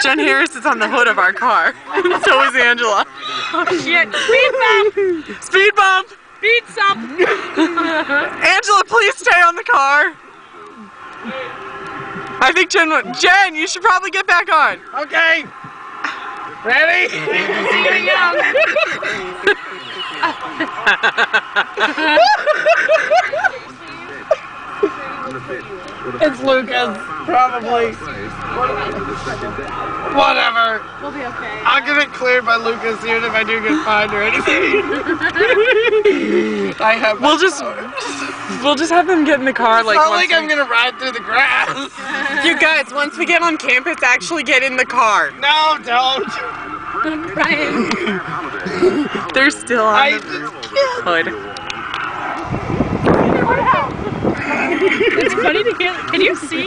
Jen Harris is on the hood of our car. And so is Angela. Oh shit. Speed bump! Speed bump! Speed bump! Angela, please stay on the car. I think Jen. Jen, you should probably get back on. Okay. Ready? See you young. It's Lucas, probably. Whatever. We'll be okay. I'll get it cleared by Lucas even if I do get fined or anything. I have. We'll just we'll just have them get in the car like not once like I'm gonna ride through the grass. You guys, once we get on campus, actually get in the car. No, don't. Brian. They're still on I the just can't. hood. It's funny to get. Can you see?